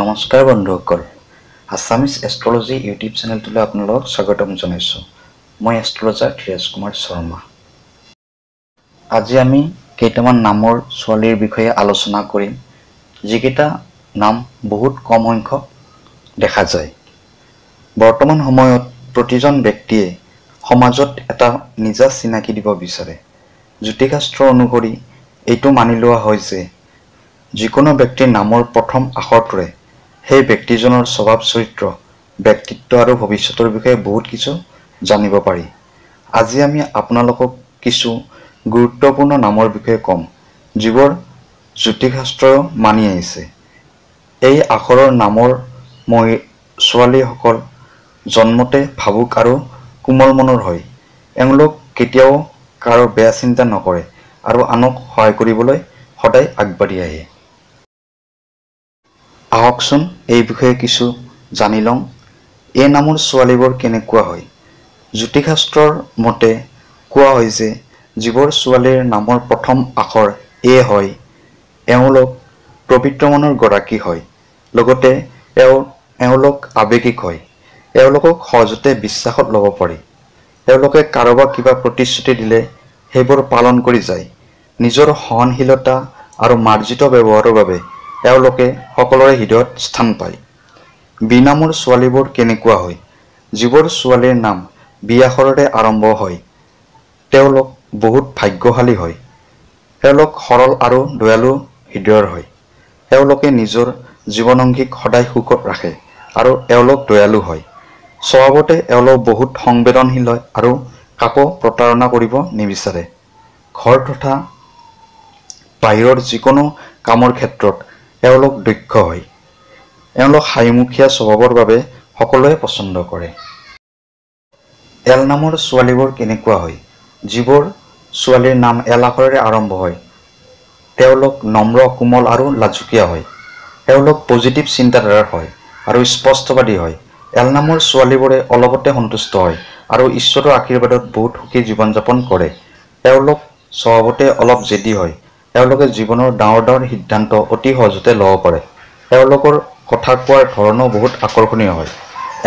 নমস্কাৰ বন্ধুসকল। Assamese astrology YouTube চেনেলটোলৈ আপোনালোকক স্বাগতম জনাইছোঁ। মই এষ্ট্ৰলজাৰ ধীৰাজ কুমাৰ শৰ্মা। আজি আমি কেইটামান নামৰ ছোৱালীৰ বিষয়ে আলোচনা কৰিম যিকেইটা নাম বহুত কম সংখ্যক দেখা যায়। বৰ্তমান সময়ত প্ৰতিজন ব্যক্তিয়ে সমাজত এটা নিজা চিনাকি দিব বিচাৰে। জ্যোতিষাস্ত্ৰ অনুসৰি এইটো মানি লোৱা হয় যে যিকোনো ব্যক্তিৰ নামৰ প্ৰথম আখৰটোৰে সেই ব্যক্তিজনৰ স্বভাৱ চৰিত্ৰ ব্যক্তিত্ব আৰু ভৱিষ্যতৰ বিষয়ে বহুত কিছু জানিব পাৰি। আজি আমি আপোনালোকক কিছু গুৰুত্বপূৰ্ণ নামৰ বিষয়ে ক'ম যিবোৰ জ্যোতিষাস্ত্ৰও মানি আহিছে। এই আখৰৰ নামৰ মই ছোৱালীসকল জন্মতে ভাবুক আৰু কোমল মনৰ হয়। এওঁলোক কেতিয়াও কাৰো বেয়া চিন্তা নকৰে আৰু আনক সহায় কৰিবলৈ সদায় আগবাঢ়ি আহে। আহকচোন এই বিষয়ে কিছু জানি লওঁ। এই নামৰ ছোৱালীবোৰ কেনেকুৱা হয়? জ্যোতিষাস্ত্ৰৰ মতে কোৱা হয় যে যিবোৰ ছোৱালীৰ নামৰ প্ৰথম আখৰ এ হয়। এওঁলোক পবিত্ৰ মনৰ গৰাকী হয়। লগতে এওঁ এওঁলোক আৱেগিক হয়। এওঁলোকক সহজতে বিশ্বাসত ল'ব পাৰি। এওঁলোকে কাৰোবাক কিবা প্ৰতিশ্ৰুতি দিলে সেইবোৰ পালন কৰি যায়। নিজৰ সহনশীলতা আৰু মাৰ্জিত ব্যৱহাৰৰ বাবে এওঁলোকে সকলোৰে হৃদয়ত স্থান পায়। বিনামৰ ছোৱালীবোৰ কেনেকুৱা হয়? যিবোৰ ছোৱালীৰ নাম বি আখৰেৰে আৰম্ভ হয় তেওঁলোক বহুত ভাগ্যশালী হয়। তেওঁলোক সৰল আৰু দয়ালু হৃদয়ৰ হয়। এওঁলোকে নিজৰ জীৱনসংগীক সদায় সুখত ৰাখে আৰু এওঁলোক দয়ালু হয়। স্বভাৱতে এওঁলোক বহুত সংবেদনশীল হয় আৰু কাকো প্ৰতাৰণা কৰিব নিবিচাৰে। ঘৰ তথা বাহিৰৰ যিকোনো কামৰ ক্ষেত্ৰত এওঁলোক দক্ষ হয় এওঁলোক হাঁহিমুখীয়া স্বভাৱৰ বাবে সকলোৱে পচন্দ কৰে। এল নামৰ ছোৱালীবোৰ কেনেকুৱা হয়? যিবোৰ ছোৱালীৰ নাম এল আখৰেৰে আৰম্ভ হয় তেওঁলোক নম্ৰ কোমল আৰু লাজুকীয়া হয়। এওঁলোক পজিটিভ চিন্তাধাৰাৰ হয় আৰু স্পষ্টবাদী হয়। এল নামৰ ছোৱালীবোৰে অলপতে সন্তুষ্ট হয় আৰু ঈশ্বৰৰ আশীৰ্বাদত বহুত সুখী জীৱন যাপন কৰে। এওঁলোক স্বভাৱতে অলপ জেদী হয়। এওঁলোকে জীৱনৰ ডাঙৰ ডাঙৰ সিদ্ধান্ত অতি সহজতে ল'ব পাৰে। এওঁলোকৰ কথা কোৱাৰ ধৰণো বহুত আকৰ্ষণীয় হয়।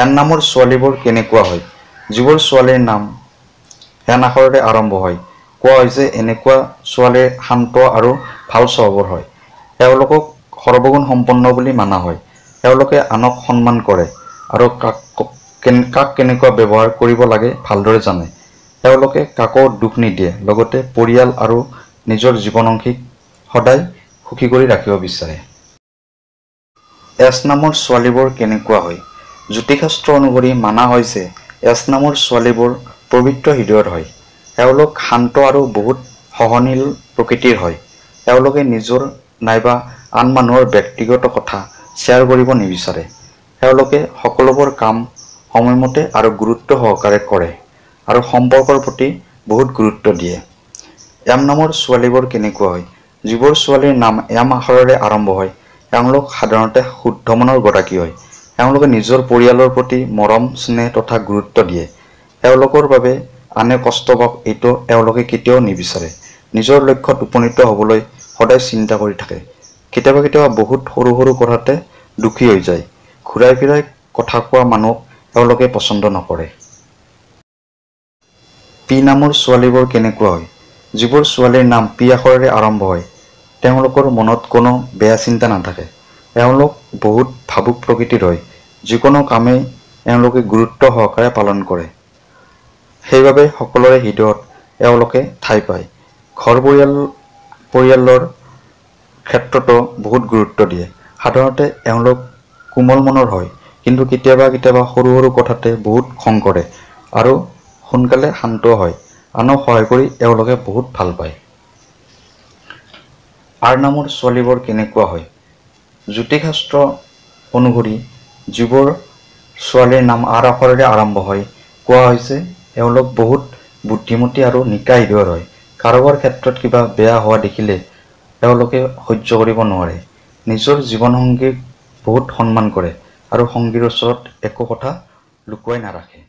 এন নামৰ ছোৱালীবোৰ কেনেকুৱা হয়? যিবোৰ ছোৱালীৰ নাম এন আখৰেৰে আৰম্ভ হয়। কোৱা হয় যে এনেকুৱা ছোৱালীৰ শান্ত আৰু ভাল স্বভাৱৰ হয়। এওঁলোকক সৰ্বগুণ সম্পন্ন বুলি মানা হয়। এওঁলোকে আনক সন্মান কৰে আৰু কাক কাক কেনেকুৱা ব্যৱহাৰ কৰিব লাগে ভালদৰে জানে। এওঁলোকে কাকো দুখ নিদিয়ে। লগতে পৰিয়াল আৰু নিজৰ জীৱনসংগীক সদায় সুখী কৰি ৰাখিব বিচাৰে। এছ নামৰ ছোৱালীবোৰ কেনেকুৱা হয়? জ্যোতিষাস্ত্ৰ অনুসৰি মানা যে এছ নামৰ ছোৱালীবোৰ পবিত্ৰ হৃদয়ৰ হয়। এওঁলোক শান্ত আৰু বহুত সহনীল প্ৰকৃতিৰ হয়। এওঁলোকে নিজৰ নাইবা আন মানুহৰ ব্যক্তিগত কথা শ্বেয়াৰ কৰিব নিবিচাৰে। এওঁলোকে সকলোবোৰ কাম সময়মতে আৰু গুৰুত্ব সহকাৰে কৰে আৰু সম্পৰ্কৰ প্ৰতি বহুত গুৰুত্ব দিয়ে। এম নামৰ ছোৱালীবোৰ কেনেকুৱা হয়? যিবোৰ ছোৱালীৰ নাম এম আখৰেৰে আৰম্ভ হয় এওঁলোক সাধাৰণতে শুদ্ধ মনৰ গৰাকী হয়। এওঁলোকে নিজৰ পৰিয়ালৰ প্ৰতি মৰম স্নেহ তথা গুৰুত্ব দিয়ে। এওঁলোকৰ বাবে আনে কষ্ট পাওক এইটো এওঁলোকে কেতিয়াও নিবিচাৰে। নিজৰ লক্ষ্যত উপনীত হ'বলৈ সদায় চিন্তা কৰি থাকে। কেতিয়াবা কেতিয়াবা বহুত সৰু সৰু কথাতে দুখী হৈ যায়। ঘূৰাই ফিৰাই কথা কোৱা মানুহক এওঁলোকে পচন্দ নকৰে। পি নামৰ ছোৱালীবোৰ কেনেকুৱা হয়? যিবোৰ ছোৱালীৰ নাম পি আখৰেৰে আৰম্ভ হয় তেওঁলোকৰ মনত কোনো বেয়া চিন্তা নাথাকে। এওঁলোক বহুত ভাবুক প্ৰকৃতিৰ হয় যিকোনো কামেই এওঁলোকে গুৰুত্ব সহকাৰে পালন কৰে। সেইবাবে সকলোৰে হৃদয়ত এওঁলোকে ঠাই পায়। ঘৰ পৰিয়াল পৰিয়ালৰ ক্ষেত্ৰতো বহুত গুৰুত্ব দিয়ে। সাধাৰণতে এওঁলোক কোমল মনৰ হয় কিন্তু কেতিয়াবা কেতিয়াবা সৰু সৰু কথাতে বহুত খং কৰে আৰু সোনকালে শান্ত হয়। আনক সহায় কৰি এওঁলোকে বহুত ভাল পায়। আৰ নামৰ ছোৱালীবোৰ কেনেকুৱা হয়? জ্যোতিষাস্ত্ৰ অনুসৰি যিবোৰ ছোৱালীৰ নাম আৰ আখৰেৰে আৰম্ভ হয় কোৱা হৈছে এওঁলোক বহুত বুদ্ধিমতী আৰু নিকা হৃদয়ৰ হয়। কাৰোবাৰ ক্ষেত্ৰত কিবা বেয়া হোৱা দেখিলে এওঁলোকে সহ্য কৰিব নোৱাৰে। নিজৰ জীৱনসংগীক বহুত সন্মান কৰে আৰু সংগীৰ ওচৰত একো কথা লুকুৱাই নাৰাখে।